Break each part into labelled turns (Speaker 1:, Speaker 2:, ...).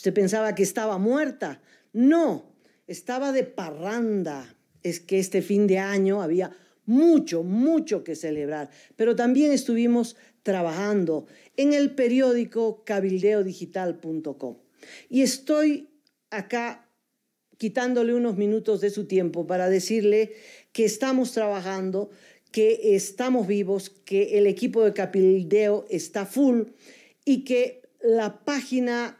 Speaker 1: ¿Usted pensaba que estaba muerta? No, estaba de parranda. Es que este fin de año había mucho, mucho que celebrar, pero también estuvimos trabajando en el periódico cabildeodigital.com. Y estoy acá quitándole unos minutos de su tiempo para decirle que estamos trabajando, que estamos vivos, que el equipo de Cabildeo está full y que la página,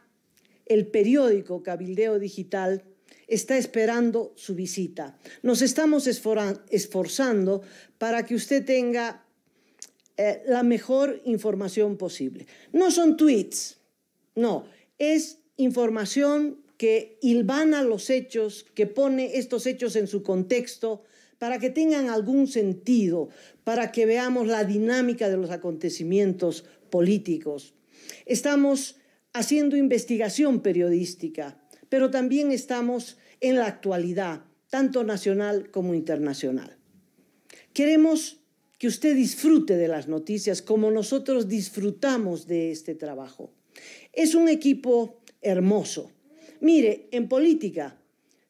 Speaker 1: el periódico Cabildeo Digital, está esperando su visita. Nos estamos esforzando para que usted tenga eh, la mejor información posible. No son tweets, no, es información que hilvana los hechos, que pone estos hechos en su contexto, para que tengan algún sentido, para que veamos la dinámica de los acontecimientos políticos. Estamos haciendo investigación periodística, pero también estamos en la actualidad, tanto nacional como internacional. Queremos que usted disfrute de las noticias como nosotros disfrutamos de este trabajo. Es un equipo hermoso. Mire, en política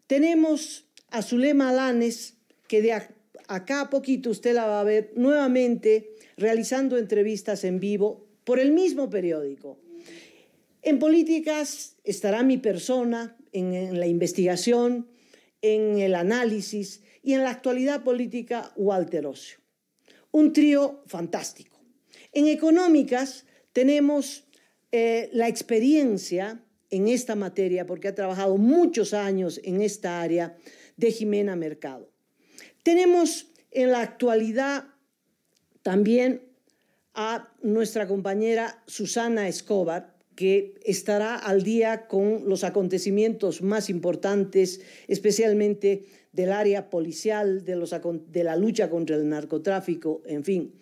Speaker 1: tenemos a Zulema Alanes, que de acá a poquito usted la va a ver nuevamente realizando entrevistas en vivo por el mismo periódico. En políticas estará mi persona, en, la investigación, en el análisis y en la actualidad política Walter Ocio. Un trío fantástico. En económicas tenemos eh, la experiencia en esta materia, porque ha trabajado muchos años en esta área de Jimena Mercado. Tenemos en la actualidad también a nuestra compañera Susana Escobar, que estará al día con los acontecimientos más importantes, especialmente del área policial, de, la lucha contra el narcotráfico, en fin.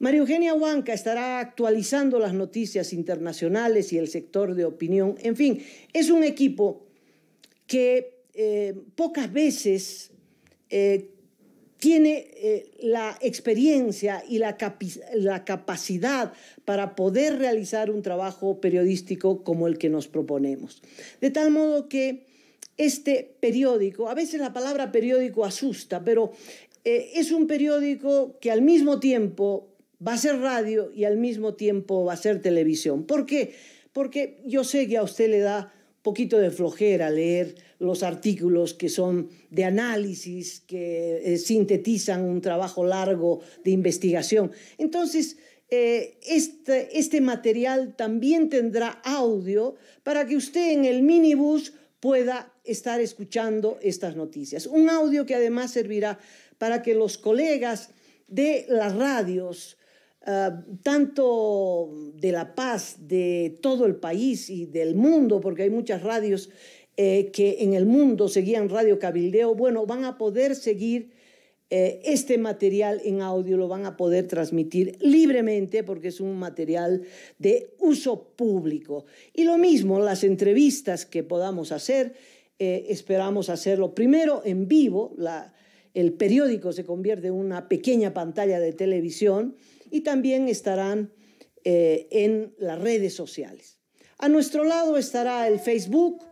Speaker 1: María Eugenia Huanca estará actualizando las noticias internacionales y el sector de opinión. En fin, es un equipo que eh, pocas veces eh, tiene eh, la experiencia y la, la, capacidad para poder realizar un trabajo periodístico como el que nos proponemos. De tal modo que este periódico, a veces la palabra periódico asusta, pero eh, es un periódico que al mismo tiempo va a ser radio y al mismo tiempo va a ser televisión. ¿Por qué? Porque yo sé que a usted le da poquito de flojera leer los artículos que son de análisis, que eh, sintetizan un trabajo largo de investigación. Entonces, eh, este, este material también tendrá audio para que usted en el minibús pueda estar escuchando estas noticias. Un audio que además servirá para que los colegas de las radios, Ah, tanto de La Paz, de todo el país y del mundo, porque hay muchas radios eh, que en el mundo seguían Radio Cabildeo, bueno, van a poder seguir eh, este material en audio, lo van a poder transmitir libremente porque es un material de uso público. Y lo mismo, las entrevistas que podamos hacer, eh, esperamos hacerlo primero en vivo, la, el periódico se convierte en una pequeña pantalla de televisión, y también estarán en las redes sociales. A nuestro lado estará el Facebook,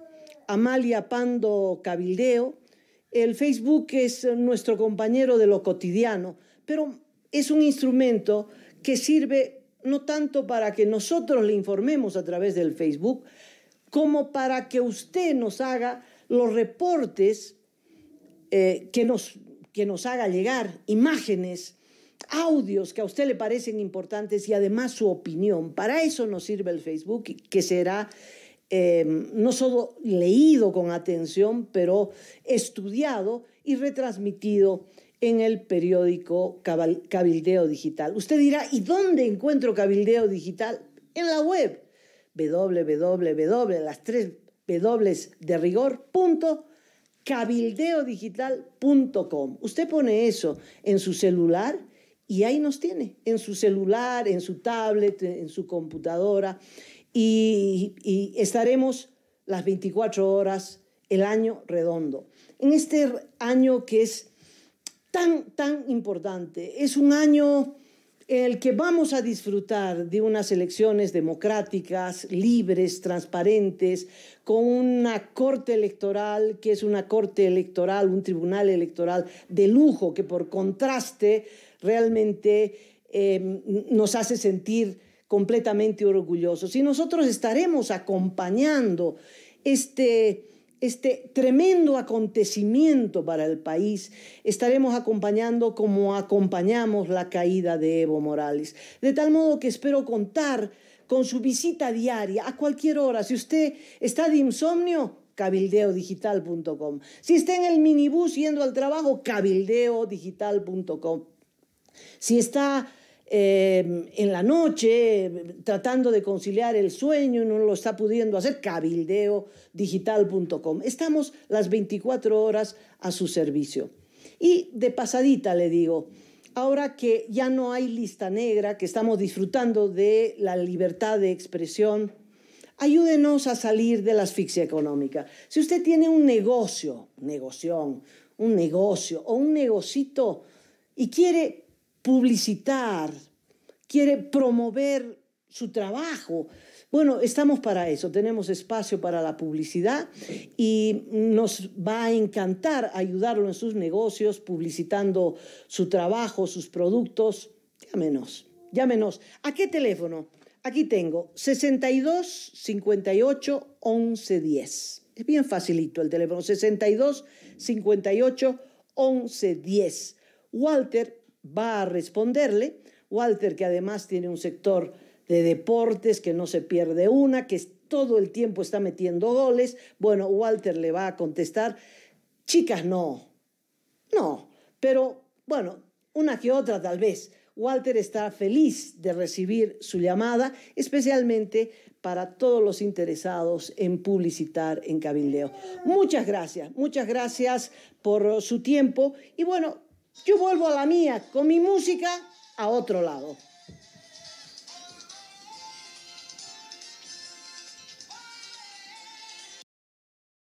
Speaker 1: Amalia Pando Cabildeo. El Facebook es nuestro compañero de lo cotidiano, pero es un instrumento que sirve no tanto para que nosotros le informemos a través del Facebook, como para que usted nos haga los reportes eh, que, nos, que nos haga llegar, imágenes, audios que a usted le parecen importantes y además su opinión. Para eso nos sirve el Facebook, que será em, no solo leído con atención, pero estudiado y retransmitido en el periódico Cabildeo Digital. Usted dirá, ¿y dónde encuentro Cabildeo Digital? En la web www, las tres de rigor, cabildeodigital.com. Usted pone eso en su celular y ahí nos tiene, en su celular, en su tablet, en su computadora. Y, estaremos las 24 horas, el año redondo. En este año que es tan, tan importante, es un año el que vamos a disfrutar de unas elecciones democráticas, libres, transparentes, con una corte electoral que es una corte electoral, un tribunal electoral de lujo que por contraste realmente eh, nos hace sentir completamente orgullosos. Y nosotros estaremos acompañando este este tremendo acontecimiento para el país, estaremos acompañando como acompañamos la caída de Evo Morales. De tal modo que espero contar con su visita diaria a cualquier hora. Si usted está de insomnio, cabildeodigital.com. Si está en el minibús yendo al trabajo, cabildeodigital.com. Si está Em, en la noche tratando de conciliar el sueño no lo está pudiendo hacer, cabildeodigital.com. Estamos las 24 horas a su servicio. Y de pasadita le digo, ahora que ya no hay lista negra, que estamos disfrutando de la libertad de expresión, ayúdenos a salir de la asfixia económica. Si usted tiene un negocio, negoción, un negocio o un negocito y quiere publicitar, quiere promover su trabajo. Bueno, estamos para eso, tenemos espacio para la publicidad y nos va a encantar ayudarlo en sus negocios, publicitando su trabajo, sus productos. Llámenos, llámenos. ¿A qué teléfono? Aquí tengo 62 58 11 10. Es bien facilito el teléfono, 62 58 11 10. Walter va a responderle. Walter, que además tiene un sector de deportes, que no se pierde una, que todo el tiempo está metiendo goles. Bueno, Walter le va a contestar, chicas, no, no, pero bueno, una que otra tal vez. Walter está feliz de recibir su llamada, especialmente para todos los interesados en publicitar en Cabildeo. Muchas gracias, muchas gracias por su tiempo y bueno, yo vuelvo a la mía, con mi música a otro lado.